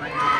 right now.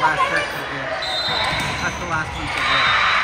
last six of this. That's the last week of this.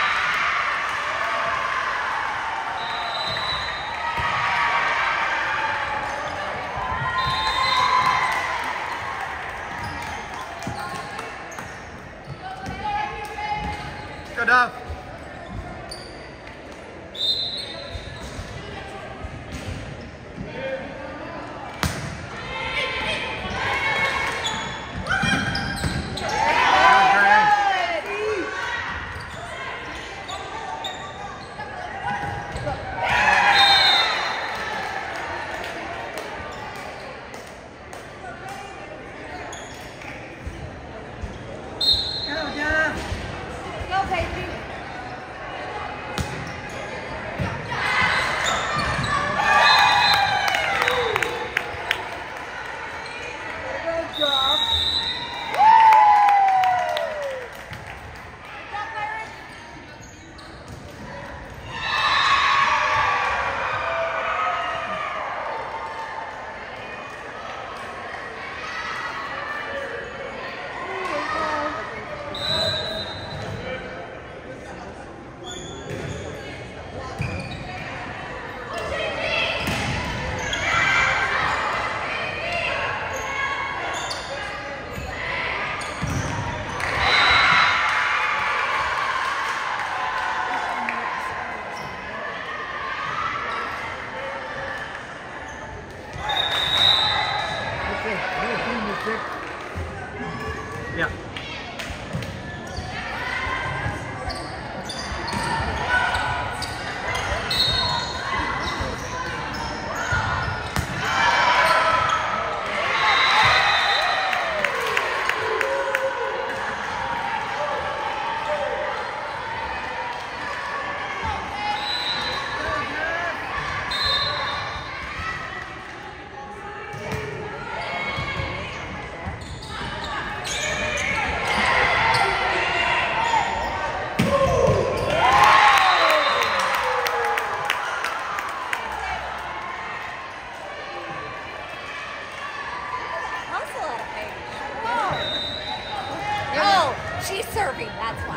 That's why.